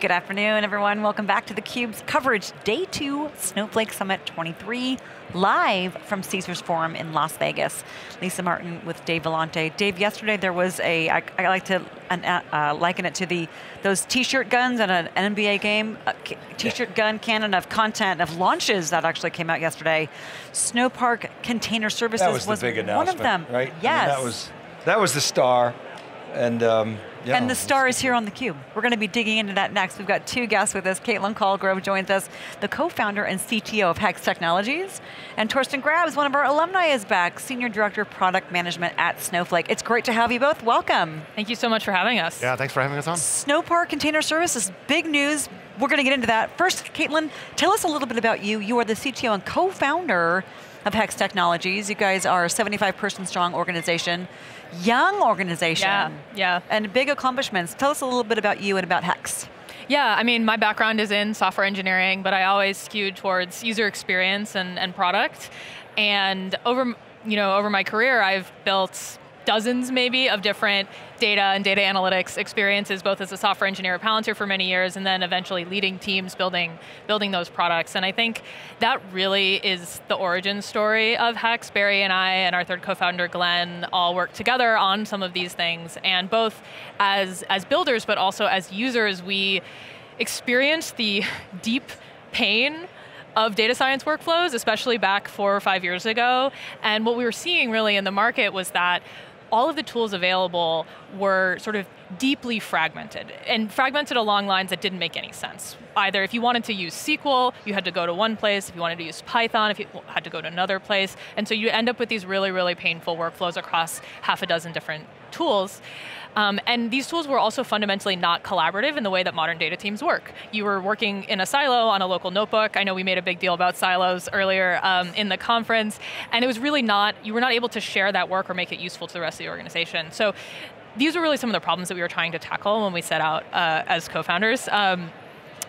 Good afternoon, everyone. Welcome back to theCUBE's coverage, day two, Snowflake Summit 23, live from Caesars Forum in Las Vegas. Lisa Martin with Dave Vellante. Dave, yesterday there was a, I, I like to uh, uh liken it to the those t-shirt guns at an NBA game, t-shirt gun cannon of content, of launches that actually came out yesterday. Snowpark Container Services that was, was the big one of them. right? Yes. I mean, that, was, that was the star, and um, yeah, and the star is here on theCUBE. We're going to be digging into that next. We've got two guests with us. Caitlin Colgrove joins us, the co-founder and CTO of Hex Technologies. And Torsten Grabs, one of our alumni, is back, Senior Director of Product Management at Snowflake. It's great to have you both. Welcome. Thank you so much for having us. Yeah, thanks for having us on. Snowpark Container Services, big news. We're going to get into that. First, Caitlin, tell us a little bit about you. You are the CTO and co-founder of Hex Technologies. You guys are a 75 person strong organization young organization. Yeah, yeah. And big accomplishments. Tell us a little bit about you and about Hex. Yeah, I mean, my background is in software engineering, but I always skewed towards user experience and, and product. And over, you know, over my career, I've built dozens maybe of different data and data analytics experiences, both as a software engineer at Palantir for many years, and then eventually leading teams building, building those products. And I think that really is the origin story of Hex. Barry and I and our third co-founder, Glenn, all worked together on some of these things. And both as, as builders, but also as users, we experienced the deep pain of data science workflows, especially back four or five years ago. And what we were seeing really in the market was that all of the tools available were sort of deeply fragmented, and fragmented along lines that didn't make any sense. Either if you wanted to use SQL, you had to go to one place, if you wanted to use Python, if you had to go to another place, and so you end up with these really, really painful workflows across half a dozen different tools. Um, and these tools were also fundamentally not collaborative in the way that modern data teams work. You were working in a silo on a local notebook. I know we made a big deal about silos earlier um, in the conference, and it was really not, you were not able to share that work or make it useful to the rest of the organization. So these are really some of the problems that we were trying to tackle when we set out uh, as co-founders. Um,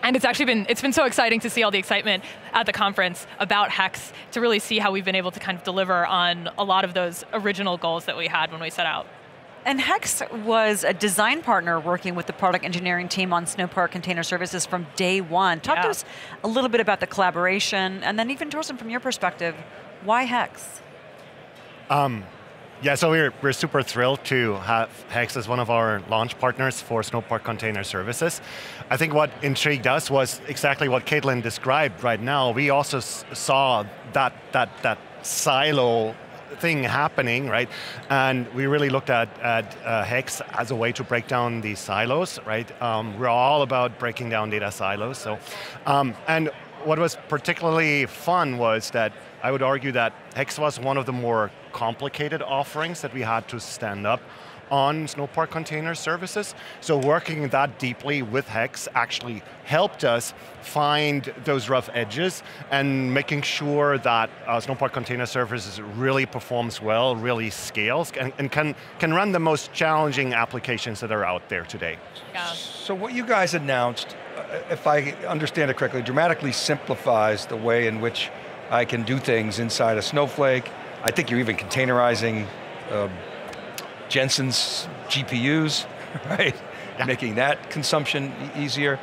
and it's actually been, it's been so exciting to see all the excitement at the conference about Hex, to really see how we've been able to kind of deliver on a lot of those original goals that we had when we set out. And Hex was a design partner working with the product engineering team on Snowpark Container Services from day one. Talk yeah. to us a little bit about the collaboration, and then even Torsten, from your perspective, why Hex? Um, yeah, so we're, we're super thrilled to have Hex as one of our launch partners for Snowpark Container Services. I think what intrigued us was exactly what Caitlin described right now. We also saw that, that, that silo thing happening, right? And we really looked at, at uh, Hex as a way to break down these silos, right? Um, we're all about breaking down data silos. So, um, and what was particularly fun was that I would argue that Hex was one of the more complicated offerings that we had to stand up on Snowpark Container Services. So working that deeply with Hex actually helped us find those rough edges and making sure that uh, Snowpark Container Services really performs well, really scales, and, and, can, can run the most challenging applications that are out there today. Yeah. So what you guys announced, uh, if I understand it correctly, dramatically simplifies the way in which I can do things inside a Snowflake. I think you're even containerizing uh, Jensen's GPUs, right? Yeah. Making that consumption easier.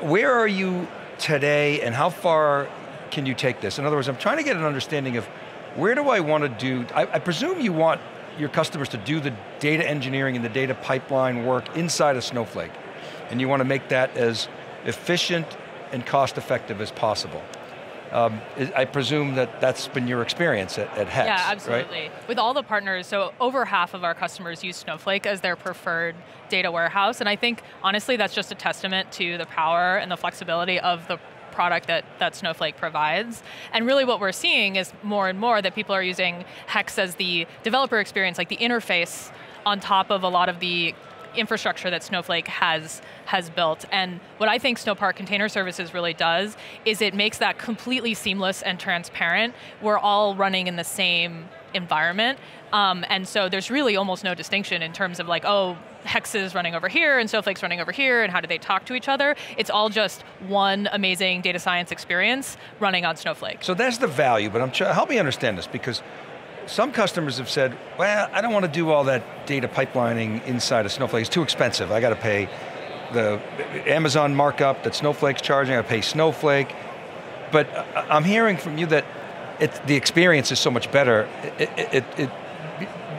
Where are you today and how far can you take this? In other words, I'm trying to get an understanding of where do I want to do, I, I presume you want your customers to do the data engineering and the data pipeline work inside of Snowflake. And you want to make that as efficient and cost effective as possible. Um, I presume that that's been your experience at, at Hex, Yeah, absolutely. Right? With all the partners, so over half of our customers use Snowflake as their preferred data warehouse, and I think, honestly, that's just a testament to the power and the flexibility of the product that, that Snowflake provides. And really what we're seeing is more and more that people are using Hex as the developer experience, like the interface on top of a lot of the infrastructure that Snowflake has, has built. And what I think Snowpark Container Services really does is it makes that completely seamless and transparent. We're all running in the same environment. Um, and so there's really almost no distinction in terms of like, oh, Hex is running over here and Snowflake's running over here and how do they talk to each other? It's all just one amazing data science experience running on Snowflake. So that's the value, but I'm help me understand this because some customers have said, well, I don't want to do all that data pipelining inside of Snowflake, it's too expensive, I got to pay the Amazon markup that Snowflake's charging, I pay Snowflake. But I'm hearing from you that it, the experience is so much better, it, it, it,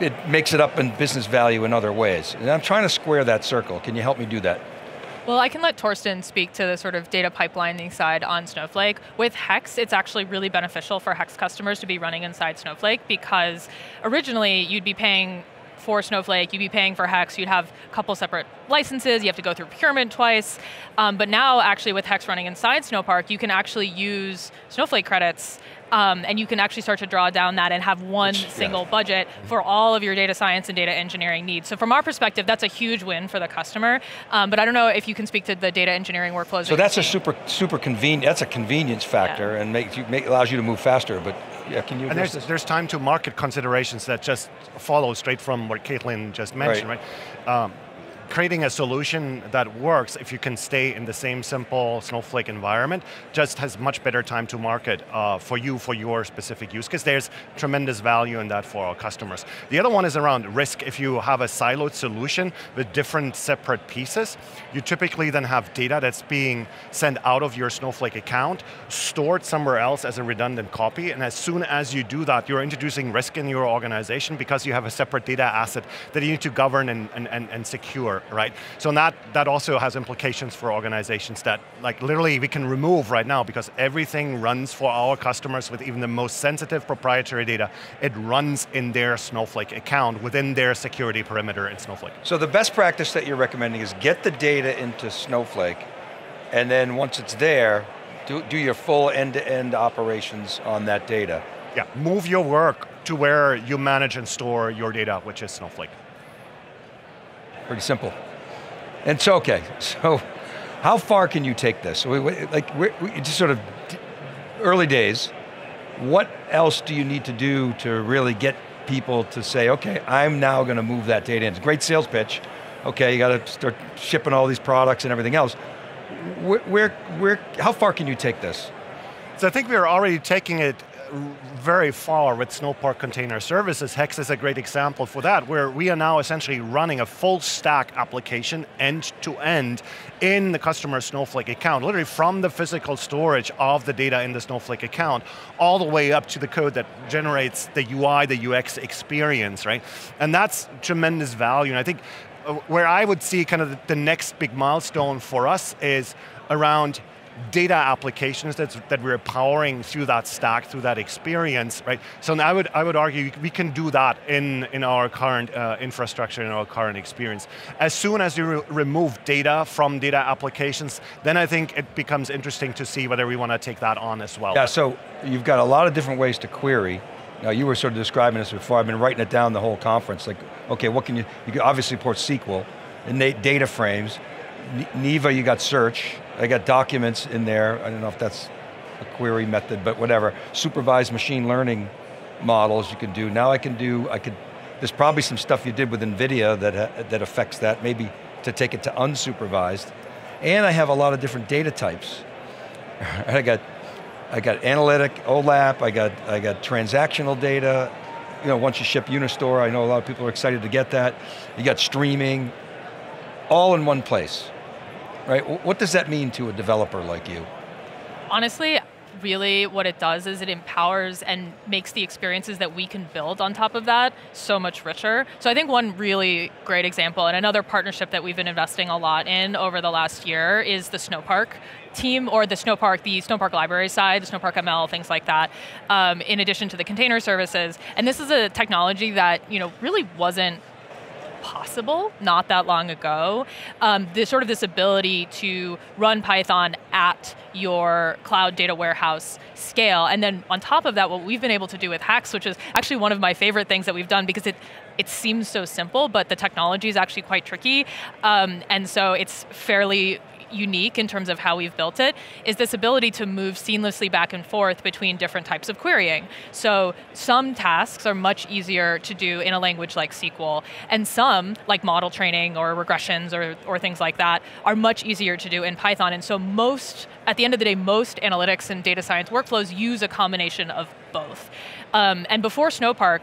it makes it up in business value in other ways. And I'm trying to square that circle. Can you help me do that? Well, I can let Torsten speak to the sort of data pipelining side on Snowflake. With Hex, it's actually really beneficial for Hex customers to be running inside Snowflake because originally you'd be paying for Snowflake, you'd be paying for Hex, you'd have a couple separate licenses, you have to go through procurement twice. Um, but now, actually, with Hex running inside Snowpark, you can actually use Snowflake credits um, and you can actually start to draw down that and have one Which, single yeah. budget for all of your data science and data engineering needs. So from our perspective, that's a huge win for the customer. Um, but I don't know if you can speak to the data engineering workflows. So that's a super super convenient. That's a convenience factor yeah. and makes you, make, allows you to move faster. But yeah, can you? And there's, there's time to market considerations that just follow straight from what Caitlin just mentioned, right? right? Um, creating a solution that works if you can stay in the same simple Snowflake environment just has much better time to market uh, for you, for your specific use, because there's tremendous value in that for our customers. The other one is around risk. If you have a siloed solution with different separate pieces, you typically then have data that's being sent out of your Snowflake account, stored somewhere else as a redundant copy, and as soon as you do that, you're introducing risk in your organization because you have a separate data asset that you need to govern and, and, and, and right? So that, that also has implications for organizations that like literally we can remove right now because everything runs for our customers with even the most sensitive proprietary data, it runs in their Snowflake account within their security perimeter in Snowflake. So the best practice that you're recommending is get the data into Snowflake and then once it's there, do, do your full end-to-end -end operations on that data. Yeah, move your work to where you manage and store your data, which is Snowflake. Pretty simple. And so, okay, so how far can you take this? We, we, like, we, just sort of early days, what else do you need to do to really get people to say, okay, I'm now going to move that data in. It's a great sales pitch. Okay, you got to start shipping all these products and everything else. Where, where, where, how far can you take this? So I think we're already taking it very far with Snowpark Container Services. Hex is a great example for that, where we are now essentially running a full stack application end to end in the customer Snowflake account, literally from the physical storage of the data in the Snowflake account, all the way up to the code that generates the UI, the UX experience, right? And that's tremendous value, and I think uh, where I would see kind of the next big milestone for us is around data applications that's, that we're powering through that stack, through that experience, right? So I would, I would argue we can do that in, in our current uh, infrastructure, in our current experience. As soon as you re remove data from data applications, then I think it becomes interesting to see whether we want to take that on as well. Yeah, so you've got a lot of different ways to query. Now you were sort of describing this before, I've been writing it down the whole conference, like, okay, what can you, you can obviously port SQL, and data frames, Neeva you got search, I got documents in there, I don't know if that's a query method, but whatever. Supervised machine learning models you can do. Now I can do, I could, there's probably some stuff you did with NVIDIA that, that affects that, maybe to take it to unsupervised. And I have a lot of different data types. I got, I got analytic, OLAP, I got, I got transactional data. You know, once you ship Unistore, I know a lot of people are excited to get that. You got streaming, all in one place right? What does that mean to a developer like you? Honestly, really what it does is it empowers and makes the experiences that we can build on top of that so much richer. So I think one really great example and another partnership that we've been investing a lot in over the last year is the Snowpark team or the Snowpark, the Snowpark library side, the Snowpark ML, things like that, um, in addition to the container services. And this is a technology that you know really wasn't possible not that long ago. Um, this sort of this ability to run Python at your cloud data warehouse scale. And then on top of that, what we've been able to do with Hex, which is actually one of my favorite things that we've done because it it seems so simple, but the technology is actually quite tricky. Um, and so it's fairly unique in terms of how we've built it is this ability to move seamlessly back and forth between different types of querying. So some tasks are much easier to do in a language like SQL, and some, like model training or regressions or, or things like that, are much easier to do in Python. And so most, at the end of the day, most analytics and data science workflows use a combination of both. Um, and before Snowpark,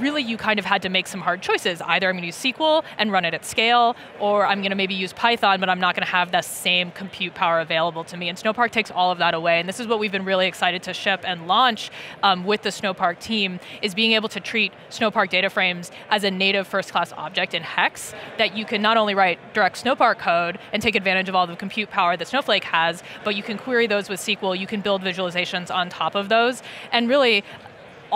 really you kind of had to make some hard choices. Either I'm going to use SQL and run it at scale, or I'm going to maybe use Python, but I'm not going to have the same compute power available to me. And Snowpark takes all of that away. And this is what we've been really excited to ship and launch um, with the Snowpark team, is being able to treat Snowpark data frames as a native first-class object in Hex that you can not only write direct Snowpark code and take advantage of all the compute power that Snowflake has, but you can query those with SQL, you can build visualizations on top of those, and really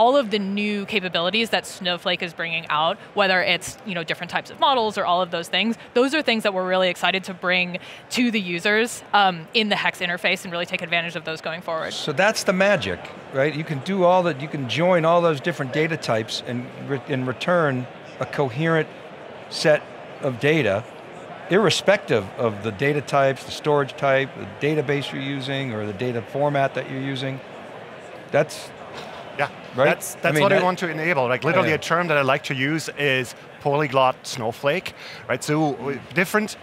all of the new capabilities that Snowflake is bringing out, whether it's you know different types of models or all of those things, those are things that we're really excited to bring to the users um, in the Hex interface and really take advantage of those going forward. So that's the magic, right? You can do all that, you can join all those different data types and re in return a coherent set of data irrespective of the data types, the storage type, the database you're using, or the data format that you're using. That's right? That's, that's I mean, what that, I want to enable. Like literally yeah. a term that I like to use is polyglot snowflake, right? So different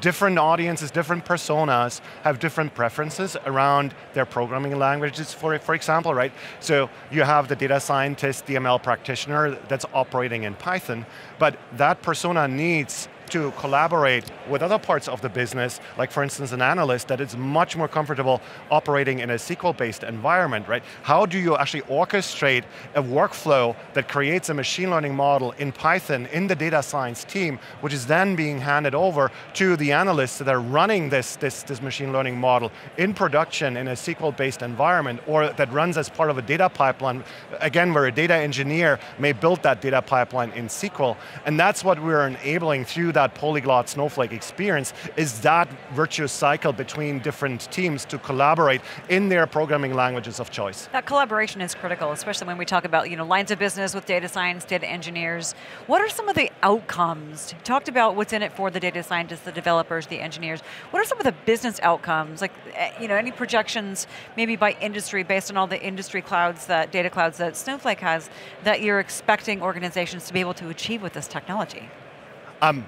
different audiences, different personas have different preferences around their programming languages, for, for example, right? So you have the data scientist, the ML practitioner that's operating in Python, but that persona needs to collaborate with other parts of the business, like for instance an analyst that is much more comfortable operating in a SQL-based environment, right? How do you actually orchestrate a workflow that creates a machine learning model in Python in the data science team, which is then being handed over to the analysts that are running this, this, this machine learning model in production in a SQL-based environment, or that runs as part of a data pipeline, again, where a data engineer may build that data pipeline in SQL, and that's what we're enabling through that polyglot Snowflake experience is that virtuous cycle between different teams to collaborate in their programming languages of choice. That collaboration is critical, especially when we talk about you know, lines of business with data science, data engineers. What are some of the outcomes? You talked about what's in it for the data scientists, the developers, the engineers. What are some of the business outcomes? Like, eh, you know, any projections maybe by industry based on all the industry clouds, that data clouds that Snowflake has, that you're expecting organizations to be able to achieve with this technology? Um,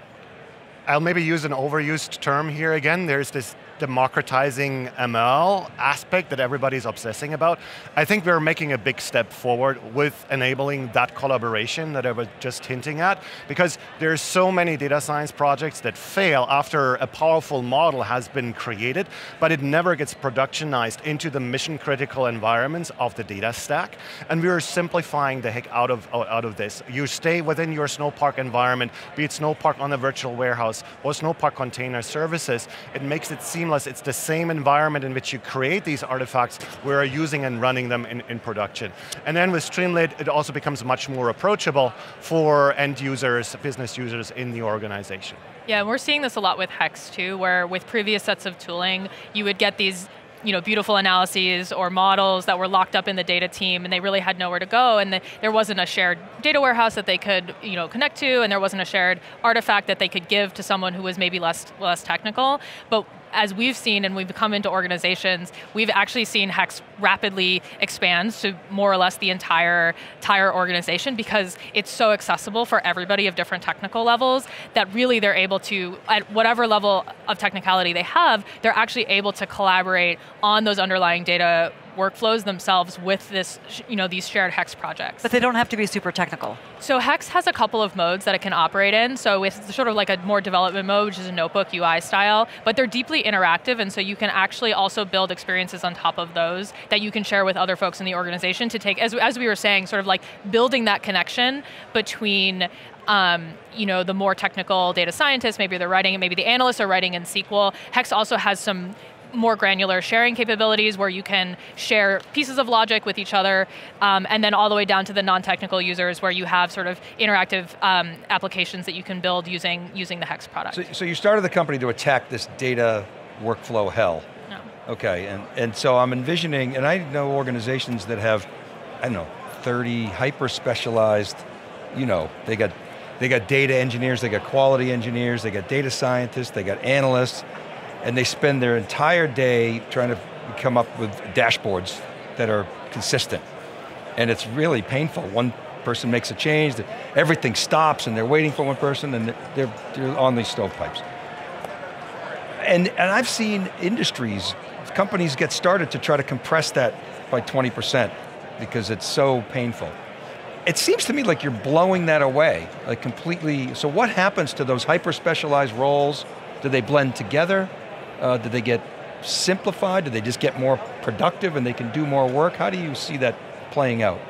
I'll maybe use an overused term here again. There's this democratizing ML aspect that everybody's obsessing about. I think we're making a big step forward with enabling that collaboration that I was just hinting at, because there's so many data science projects that fail after a powerful model has been created, but it never gets productionized into the mission critical environments of the data stack. And we're simplifying the heck out of, out of this. You stay within your Snowpark environment, be it Snowpark on the virtual warehouse or Snowpark container services, it makes it seem seamless, it's the same environment in which you create these artifacts, we're using and running them in, in production. And then with Streamlit, it also becomes much more approachable for end users, business users in the organization. Yeah, and we're seeing this a lot with Hex too, where with previous sets of tooling, you would get these you know, beautiful analyses or models that were locked up in the data team and they really had nowhere to go and the, there wasn't a shared data warehouse that they could you know, connect to and there wasn't a shared artifact that they could give to someone who was maybe less, less technical. But as we've seen and we've come into organizations, we've actually seen Hex rapidly expand to more or less the entire, entire organization because it's so accessible for everybody of different technical levels that really they're able to, at whatever level of technicality they have, they're actually able to collaborate on those underlying data workflows themselves with this, you know, these shared Hex projects. But they don't have to be super technical. So Hex has a couple of modes that it can operate in. So it's sort of like a more development mode, which is a notebook UI style, but they're deeply interactive, and so you can actually also build experiences on top of those that you can share with other folks in the organization to take, as, as we were saying, sort of like building that connection between um, you know, the more technical data scientists, maybe they're writing, maybe the analysts are writing in SQL. Hex also has some more granular sharing capabilities where you can share pieces of logic with each other, um, and then all the way down to the non-technical users where you have sort of interactive um, applications that you can build using, using the Hex product. So, so you started the company to attack this data workflow hell. No. Okay, and, and so I'm envisioning, and I know organizations that have, I don't know, 30 hyper-specialized, you know, they got, they got data engineers, they got quality engineers, they got data scientists, they got analysts, and they spend their entire day trying to come up with dashboards that are consistent. And it's really painful. One person makes a change, everything stops and they're waiting for one person and they're, they're on these stovepipes. And, and I've seen industries, companies get started to try to compress that by 20% because it's so painful. it seems to me like you're blowing that away, like completely. So what happens to those hyper-specialized roles? Do they blend together? Uh, do they get simplified? Do they just get more productive and they can do more work? How do you see that playing out?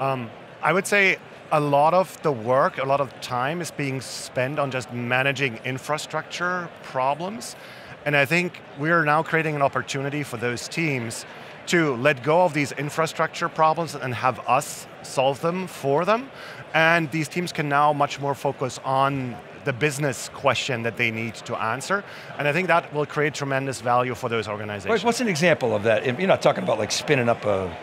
Um, I would say a lot of the work, a lot of time is being spent on just managing infrastructure problems. And I think we're now creating an opportunity for those teams to let go of these infrastructure problems and have us solve them for them. And these teams can now much more focus on the business question that they need to answer. And I think that will create tremendous value for those organizations. What's an example of that? You're not talking about like spinning up a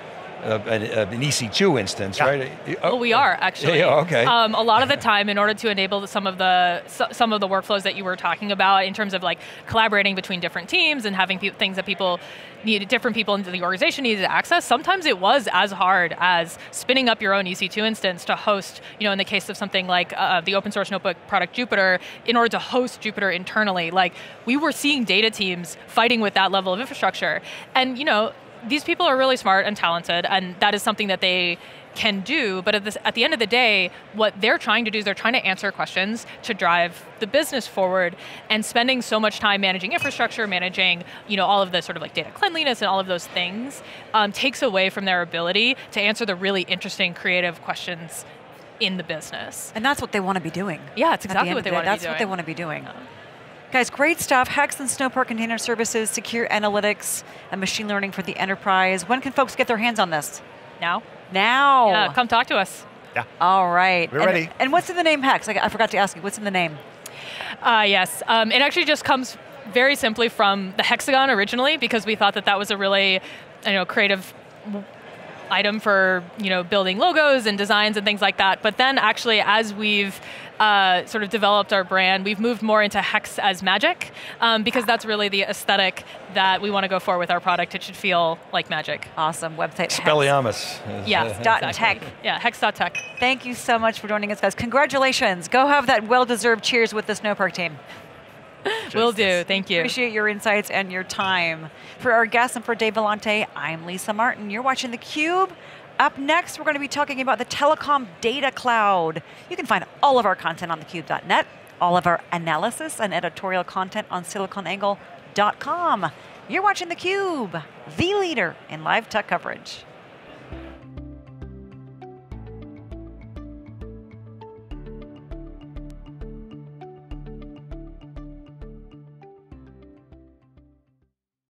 an EC2 instance, yeah. right? Oh, we are actually. Yeah, okay. Um, a lot of the time, in order to enable some of the some of the workflows that you were talking about, in terms of like collaborating between different teams and having things that people needed, different people in the organization needed to access. Sometimes it was as hard as spinning up your own EC2 instance to host. You know, in the case of something like uh, the open source notebook product Jupyter, in order to host Jupyter internally, like we were seeing data teams fighting with that level of infrastructure, and you know these people are really smart and talented, and that is something that they can do. But at, this, at the end of the day, what they're trying to do is they're trying to answer questions to drive the business forward. And spending so much time managing infrastructure, managing you know all of the sort of like data cleanliness and all of those things, um, takes away from their ability to answer the really interesting, creative questions in the business. And that's what they want to be doing. Yeah, it's exactly what they want to be doing. That's what they want to be doing. Guys, great stuff. Hex and Snowpark Container Services, secure analytics, and machine learning for the enterprise. When can folks get their hands on this? Now. Now. Yeah, come talk to us. Yeah. All right. We're and, ready. And what's in the name Hex? I, I forgot to ask you. What's in the name? Uh, yes. Um, it actually just comes very simply from the hexagon originally because we thought that that was a really you know, creative item for you know building logos and designs and things like that. But then actually, as we've uh, sort of developed our brand, we've moved more into hex as magic um, because that's really the aesthetic that we want to go for with our product. It should feel like magic. Awesome website. Expelliarmus. Yeah, dot exactly. tech. Yeah, hex.tech. Thank you so much for joining us, guys. Congratulations. Go have that well-deserved cheers with the Snowpark team. Will do. Thank you. Appreciate your insights and your time. For our guests and for Dave Vellante, I'm Lisa Martin. You're watching theCUBE. Up next, we're going to be talking about the Telecom Data Cloud. You can find all of our content on thecube.net, all of our analysis and editorial content on siliconangle.com. You're watching theCUBE, the leader in live tech coverage.